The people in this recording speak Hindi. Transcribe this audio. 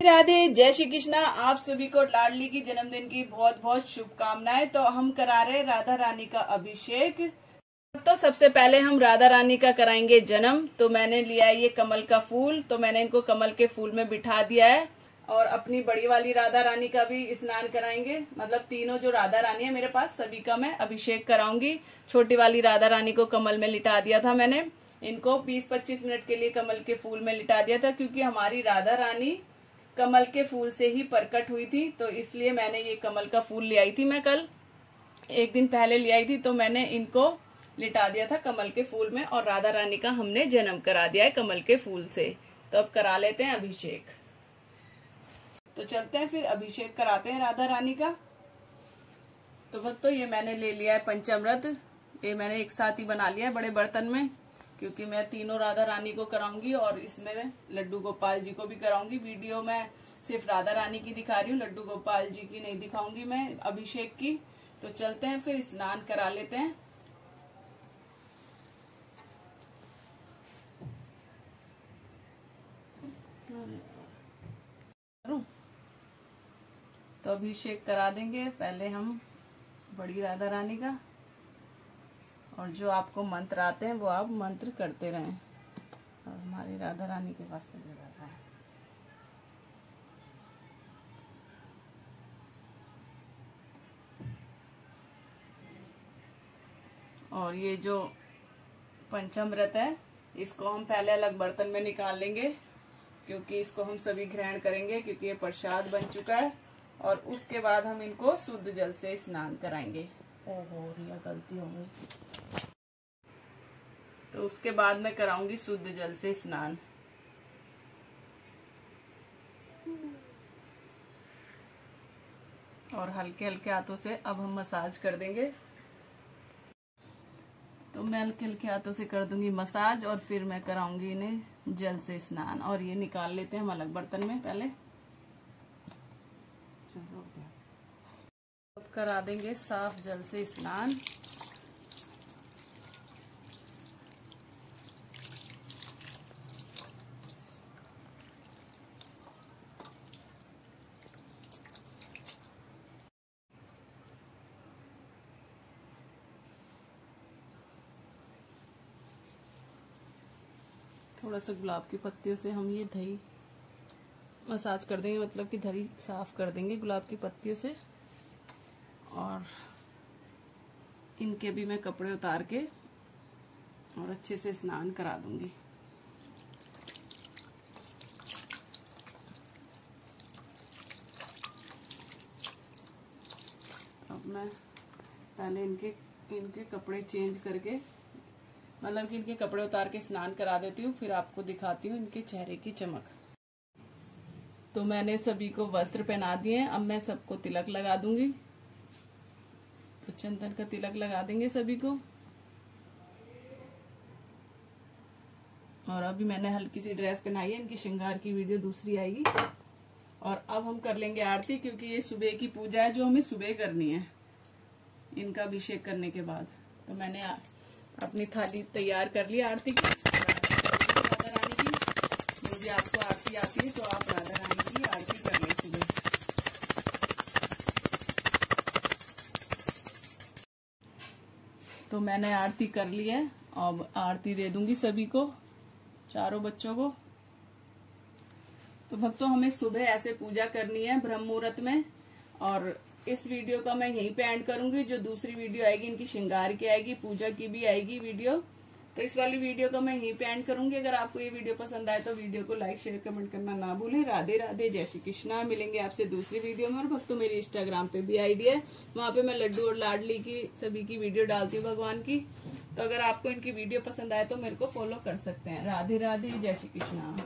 राधे, जय श्री कृष्णा। आप सभी को लाडली की जन्मदिन की बहुत बहुत शुभकामनाएँ। तो हम करा रहे राधा रानी का अभिषेक। तो सबसे पहले हम राधा रानी का कराएँगे जन्म। तो मैंने लिया ये कमल का फूल। तो मैंने इनको कमल के फूल में बिठा दिया है। और अपनी बड़ी वाली राधा रानी का भी स्नान कराएँगे। मतलब तीनों जो राधा रानी है मेरे पास, सभी का मैं अभिषेक कराऊँगी। छोटी वाली राधा रानी को कमल में लिटा दिया था मैंने। इनको 20-25 मिनट के लिए कमल के फूल में लिटा दिया था, क्योंकि हमारी राधा रानी कमल के फूल से ही प्रकट हुई थी तो इसलिए मैंने ये कमल का फूल ले आई थी मैं कल। एक दिन पहले ले आई थी तो मैंने इनको लिटा दिया था कमल के फूल में, और राधा रानी का हमने जन्म करा दिया है कमल के फूल से। तो अब करा लेते हैं अभिषेक। तो चलते हैं फिर अभिषेक कराते हैं राधा रानी का। तो भक्त तो ये मैंने ले लिया है पंचामृत। ये मैंने एक साथ ही बना लिया है बड़े बर्तन में। क्योंकि मैं तीनों राधा रानी को कराऊँगी और इसमें मैं लड्डू गोपाल जी को भी कराऊँगी। वीडियो में सिर्फ़ राधा रानी की दिखा रही हूँ, लड्डू गोपाल जी की नहीं दिखाऊँगी मैं, अभिषेक की। तो चलते हैं, फिर स्नान करा लेते हैं। तो अभिषेक करा देंगे, पहले हम बड़ी राधा रानी का। और जो आपको मंत्र आते हैं, वो आप मंत्र करते रहें। और हमारी राधा रानी के पास है। और ये जो पंचमृत है, इसको हम पहले अलग बर्तन में निकाल लेंगे, क्योंकि इसको हम सभी ग्रहण करेंगे, क्योंकि ये प्रसाद बन चुका है। और उसके बाद हम इनको शुद्ध जल से स्नान कराएँगे। रिया गलती हो गई। तो उसके बाद मैं कराऊँगी शुद्ध जल से स्नान। और हल्के हल्के हाथों से अब हम मसाज कर देंगे। तो मैं हल्के हल्के हाथों से कर दूँगी मसाज और फिर मैं कराऊँगी इन्हें जल से स्नान। और ये निकाल लेते हैं हम अलग बर्तन में पहले। करा देंगे साफ़ जल से स्नान। थोड़ा सा गुलाब की पत्तियों से हम ये दही मसाज कर देंगे मतलब कि दही साफ़ कर देंगे गुलाब की पत्तियों से। और इनके भी मैं कपड़े उतार के और अच्छे से स्नान करा दूँगी। अब मैं पहले इनके इनके कपड़े चेंज करके मतलब कि इनके कपड़े उतार के स्नान करा देती हूँ, फिर आपको दिखाती हूँ इनके चेहरे की चमक। तो मैंने सभी को वस्त्र पहना दिए अब मैं सबको तिलक लगा दूँगी। तो चंदन का तिलक लगा देंगे सभी को। और अभी मैंने हल्की सी ड्रेस पहनाई है, इनकी श्रृंगार की वीडियो दूसरी आएगी। और अब हम कर लेंगे आरती, क्योंकि ये सुबह की पूजा है जो हमें सुबह करनी है, इनका अभिषेक करने के बाद। तो मैंने अपनी थाली तैयार कर ली आरती की। राधा रानी की मुझे आपको आरती आती है तो आप राधा मैंने आरती कर ली है। अब आरती दे दूँगी सभी को, चारों बच्चों को। तो भक्तों, हमें सुबह ऐसे पूजा करनी है ब्रह्म मुहूर्त में, और इस वीडियो का मैं यहीं पे एंड करूँगी। जो दूसरी वीडियो आएगी, इनकी श्रृंगार की आएगी, पूजा की भी आएगी वीडियो। तो इस वाली वीडियो को मैं यहीं पे एंड करूँगी। अगर आपको ये वीडियो पसंद आए तो वीडियो को लाइक शेयर कमेंट करना ना भूलें। राधे राधे, जय श्री कृष्णा। मिलेंगे आपसे दूसरी वीडियो में। और भक्तों, मेरी इंस्टाग्राम पे भी आईडी है। वहाँ पे मैं लड्डू और लाडली की सभी की वीडियो डालती हूँ भगवान की। तो अगर आपको इनकी वीडियो पसंद आए तो मेरे को फॉलो कर सकते हैं। राधे राधे, जय श्री कृष्णा।